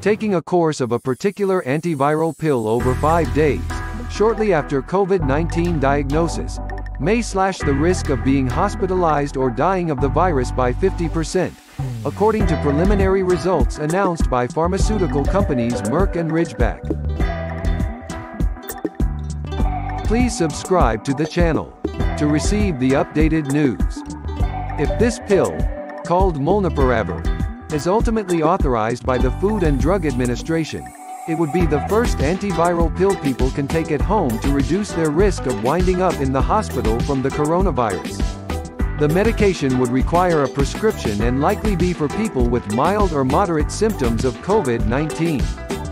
taking a course of a particular antiviral pill over five days, shortly after COVID-19 diagnosis, may slash the risk of being hospitalized or dying of the virus by 50%, according to preliminary results announced by pharmaceutical companies Merck and Ridgeback. Please subscribe to the channel to receive the updated news. If this pill, called Molnupiravir, is ultimately authorized by the Food and Drug Administration, it would be the first antiviral pill people can take at home to reduce their risk of winding up in the hospital from the coronavirus. The medication would require a prescription and likely be for people with mild or moderate symptoms of COVID-19.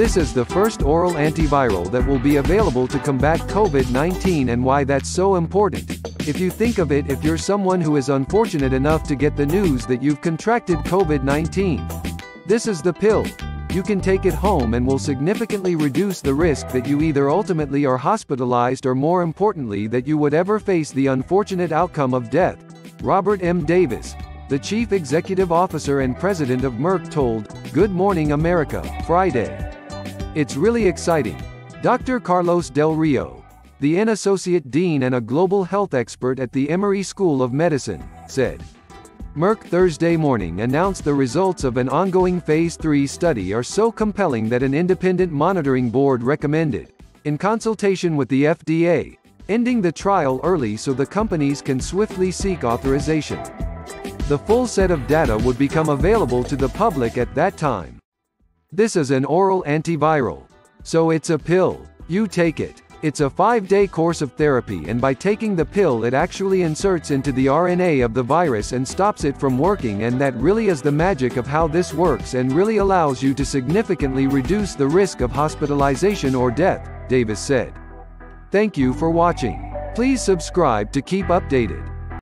This is the first oral antiviral that will be available to combat COVID-19 and why that's so important. If you think of it if you're someone who is unfortunate enough to get the news that you've contracted COVID-19. This is the pill. You can take it home and will significantly reduce the risk that you either ultimately are hospitalized or more importantly that you would ever face the unfortunate outcome of death. Robert M. Davis, the chief executive officer and president of Merck told Good Morning America, Friday. It's really exciting. Dr. Carlos Del Rio, the N Associate Dean and a global health expert at the Emory School of Medicine, said. Merck Thursday morning announced the results of an ongoing Phase 3 study are so compelling that an independent monitoring board recommended, in consultation with the FDA, ending the trial early so the companies can swiftly seek authorization. The full set of data would become available to the public at that time. This is an oral antiviral. So it's a pill. You take it. It's a five-day course of therapy and by taking the pill it actually inserts into the RNA of the virus and stops it from working and that really is the magic of how this works and really allows you to significantly reduce the risk of hospitalization or death, Davis said. Thank you for watching. Please subscribe to keep updated.